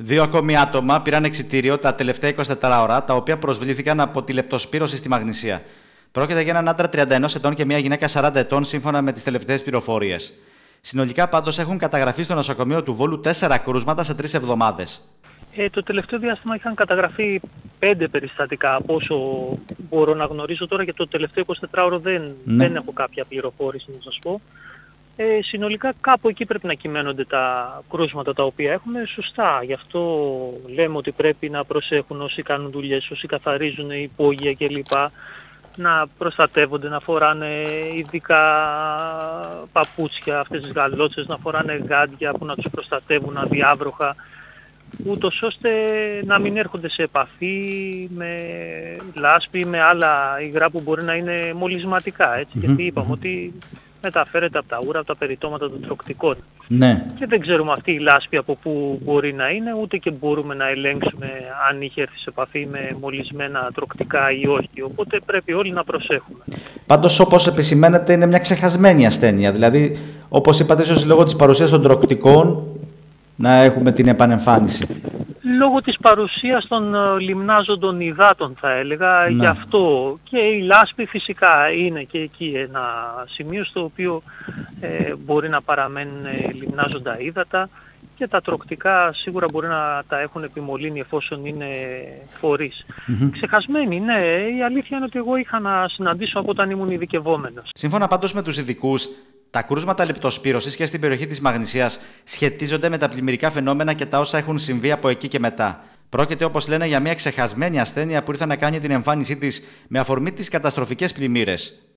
Δύο ακόμη άτομα πήραν εξιτήριο τα τελευταία 24 ώρα, τα οποία προσβλήθηκαν από τη λεπτοσπύρωση στη Μαγνησία. Πρόκειται για έναν άντρα 31 ετών και μια γυναίκα 40 ετών, σύμφωνα με τις τελευταίες πληροφορίες. Συνολικά πάντως έχουν καταγραφεί στο νοσοκομείο του Βόλου τέσσερα κρούσματα σε τρεις εβδομάδες. Ε, το τελευταίο διάστημα είχαν καταγραφεί πέντε περιστατικά από όσο μπορώ να γνωρίζω τώρα και το τελευταίο 24 ώρο δεν, ναι. δεν έχω κάποια πληροφόρηση να σας πω. Ε, συνολικά κάπου εκεί πρέπει να κυμαίνονται τα κρούσματα τα οποία έχουμε. Σωστά. Γι' αυτό λέμε ότι πρέπει να προσέχουν όσοι κάνουν δουλειές, όσοι καθαρίζουν υπόγεια κλπ. Να προστατεύονται, να φοράνε ειδικά παπούτσια, αυτές τις γαλότσες, να φοράνε γάντια που να τους προστατεύουν αδιάβροχα, ούτως ώστε να μην έρχονται σε επαφή με λάσπη, με άλλα υγρά που μπορεί να είναι μολυσματικά, Γιατί είπαμε ότι μεταφέρεται από τα ούρα, από τα περιτώματα των τροκτικών. Ναι. Και δεν ξέρουμε αυτή η λάσπη από πού μπορεί να είναι, ούτε και μπορούμε να ελέγξουμε αν είχε έρθει σε επαφή με μολυσμένα τροκτικά ή όχι. Οπότε πρέπει όλοι να προσέχουμε. Πάντως όπως επισημαίνεται είναι μια ξεχασμένη ασθένεια. Δηλαδή όπως είπατε ίσως λόγω της παρουσίας των τροκτικών να έχουμε την επανεμφάνιση λόγω της παρουσίας των ε, λιμνάζοντων υδάτων θα έλεγα, ναι. γι' αυτό και η λάσπη φυσικά είναι και εκεί ένα σημείο στο οποίο ε, μπορεί να παραμένουν ε, λιμνάζοντα ύδατα και τα τροκτικά σίγουρα μπορεί να τα έχουν επιμολύνει εφόσον είναι φορείς. Mm-hmm. Ξεχασμένοι, ναι. Η αλήθεια είναι ότι εγώ είχα να συναντήσω από όταν ήμουν ειδικευόμενος. Σύμφωνα πάντως με τους ειδικούς, τα κρούσματα λεπτοσπύρωσης και στην περιοχή της Μαγνησίας σχετίζονται με τα πλημμυρικά φαινόμενα και τα όσα έχουν συμβεί από εκεί και μετά. Πρόκειται, όπως λένε, για μια ξεχασμένη ασθένεια που ήρθε να κάνει την εμφάνισή της με αφορμή τις καταστροφικές πλημμύρες.